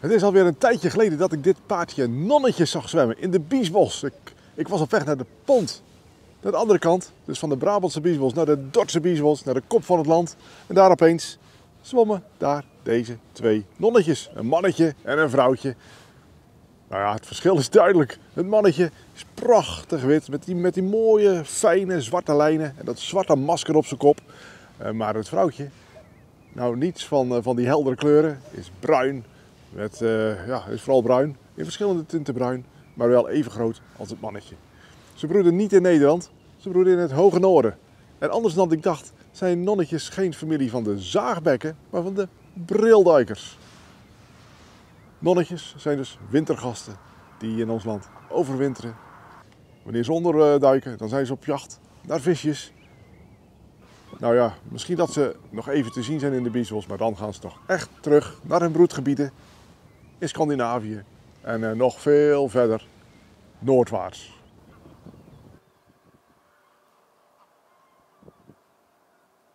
Het is alweer een tijdje geleden dat ik dit paardje nonnetje zag zwemmen in de Biesbos. Ik, ik was op weg naar de pont. Naar de andere kant, dus van de Brabantse Biesbos naar de Dordtse Biesbos, naar de kop van het land. En daar opeens zwommen daar deze twee nonnetjes. Een mannetje en een vrouwtje. Nou ja, het verschil is duidelijk. Het mannetje is prachtig wit met die, met die mooie, fijne zwarte lijnen en dat zwarte masker op zijn kop. Eh, maar het vrouwtje, nou niets van, eh, van die heldere kleuren, is bruin. Met, eh, ja, is vooral bruin, in verschillende tinten bruin, maar wel even groot als het mannetje. Ze broeden niet in Nederland, ze broeden in het hoge noorden. En anders dan ik dacht, zijn nonnetjes geen familie van de zaagbekken, maar van de brilduikers. Nonnetjes zijn dus wintergasten die in ons land overwinteren. Wanneer ze onderduiken, dan zijn ze op jacht naar visjes. Nou ja, misschien dat ze nog even te zien zijn in de Biesbos, maar dan gaan ze toch echt terug naar hun broedgebieden in Scandinavië en eh, nog veel verder noordwaarts.